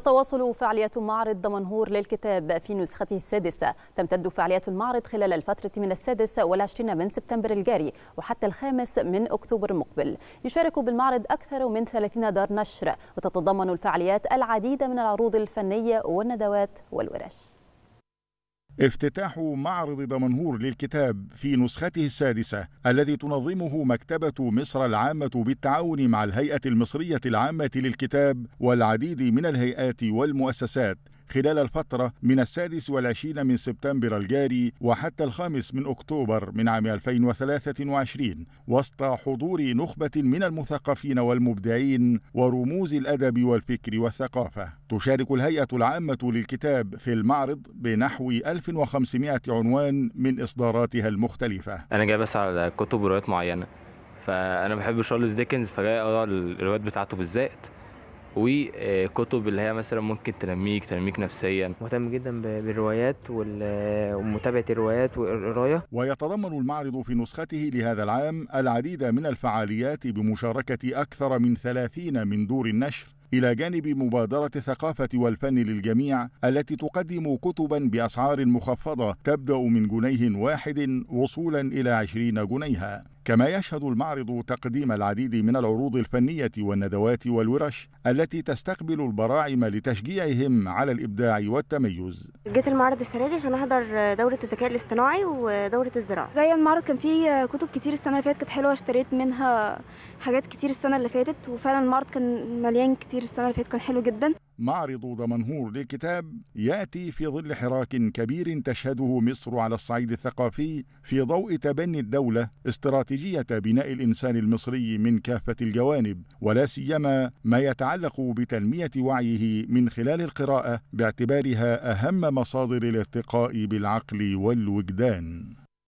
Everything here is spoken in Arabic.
تتواصل فعاليات معرض دمنهور للكتاب في نسخته السادسة. تمتد فعاليات المعرض خلال الفترة من السادس والعشرين من سبتمبر الجاري وحتى الخامس من أكتوبر المقبل. يشارك بالمعرض أكثر من 30 دار نشر وتتضمن الفعاليات العديد من العروض الفنية والندوات والورش. افتتاح معرض دمنهور للكتاب في نسخته السادسة الذي تنظمه مكتبة مصر العامة بالتعاون مع الهيئة المصرية العامة للكتاب والعديد من الهيئات والمؤسسات. خلال الفترة من السادس والعشرين من سبتمبر الجاري وحتى الخامس من أكتوبر من عام 2023 وسط حضور نخبة من المثقفين والمبدعين ورموز الأدب والفكر والثقافة. تشارك الهيئة العامة للكتاب في المعرض بنحو 1500 عنوان من إصداراتها المختلفة. أنا جاي بس على كتب وروايات معينة فأنا بحب شارلز ديكنز فجاي أقرأ الروايات بتاعته بالذات. وكتب اللي هي مثلا ممكن تنميك تنميك نفسيا. مهتم جدا بالروايات ومتابعة الروايات والقراية. ويتضمن المعرض في نسخته لهذا العام العديد من الفعاليات بمشاركة أكثر من ثلاثين من دور النشر إلى جانب مبادرة الثقافة والفن للجميع التي تقدم كتبا بأسعار مخفضة تبدأ من جنيه واحد وصولا إلى عشرين جنيها. كما يشهد المعرض تقديم العديد من العروض الفنية والندوات والورش التي تستقبل البراعم لتشجيعهم على الإبداع والتميز. جيت المعرض السنة دي عشان أحضر دورة الذكاء الاصطناعي ودورة الزراعة. جاية المعرض كان فيه كتب كتير السنة اللي فاتت كانت حلوة اشتريت منها حاجات كتير السنة اللي فاتت وفعلا المعرض كان مليان كتير السنة اللي فاتت كان حلو جدا. معرض دمنهور للكتاب يأتي في ظل حراك كبير تشهده مصر على الصعيد الثقافي في ضوء تبني الدولة استراتيجية بناء الإنسان المصري من كافة الجوانب ولا سيما ما يتعلق بتنمية وعيه من خلال القراءة باعتبارها أهم مصادر الارتقاء بالعقل والوجدان.